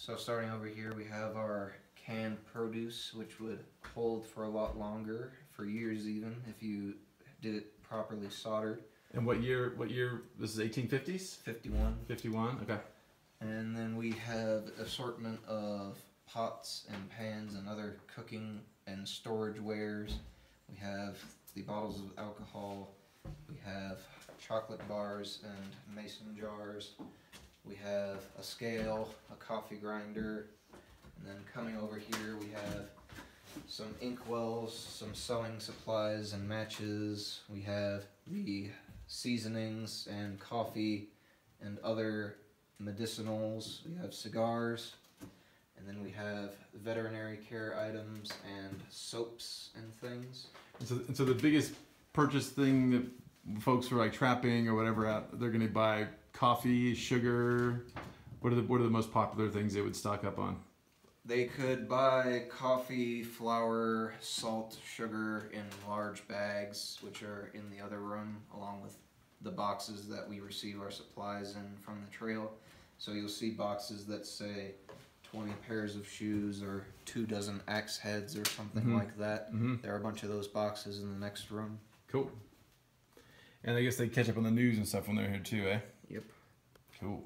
So starting over here, we have our canned produce, which would hold for a lot longer, for years even, if you did it properly soldered. And what year? What year? This is 1850s. 51. 51. Okay. And then we have assortment of pots and pans and other cooking and storage wares. We have the bottles of alcohol. We have chocolate bars and mason jars. We have a scale, a coffee grinder, and then coming over here we have some ink wells, some sewing supplies and matches. We have the seasonings and coffee and other medicinals. We have cigars, and then we have veterinary care items and soaps and things. And so, and so the biggest purchase thing that folks are like trapping or whatever out, they're going to buy coffee, sugar. What are the what are the most popular things they would stock up on? They could buy coffee, flour, salt, sugar in large bags, which are in the other room, along with the boxes that we receive our supplies in from the trail. So you'll see boxes that say 20 pairs of shoes or two dozen axe heads or something Mhm. like that. Mm-hmm. There are a bunch of those boxes in the next room. Cool. And I guess they catch up on the news and stuff when they're here too, eh? Yep. Cool.